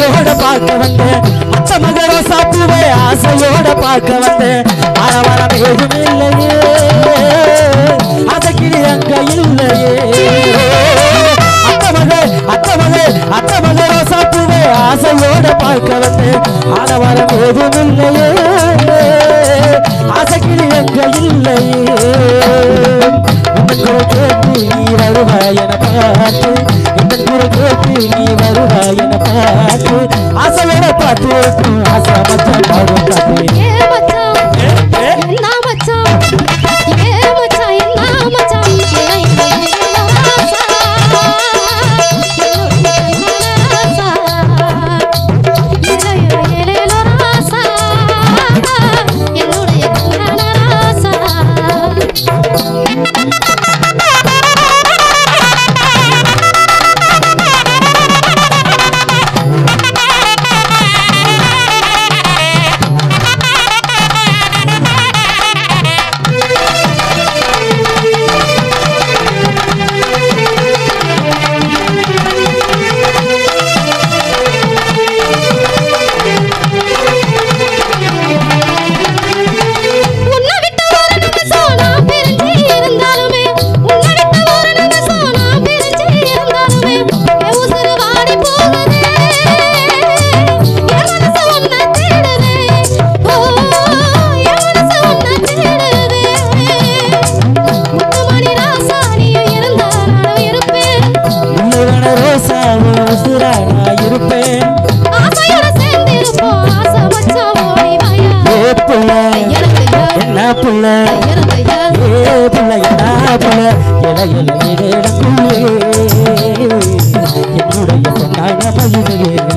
ஆசையோட பார்க்க வந்தேன். மச்ச மகர சாப்பிடுவே ஆசையோட பார்க்க வந்தேன். ஆரவாரம் எதுவும் இல்லையே. அதை கிளி அங்க இல்லையே. அத்தமகே அத்தமகே அத்தமகர சாப்பிடுவே ஆசையோட பார்க்க வந்தேன். ஆரவாரம் எதுவும் இல்லையே. तू तू आसा मचा भरून இருப்பேன் என்ன புள்ள ஏ புள்ள என்ன புள்ள இலை இலை என்னுடைய பொண்ணாக பயிலுகிறேன்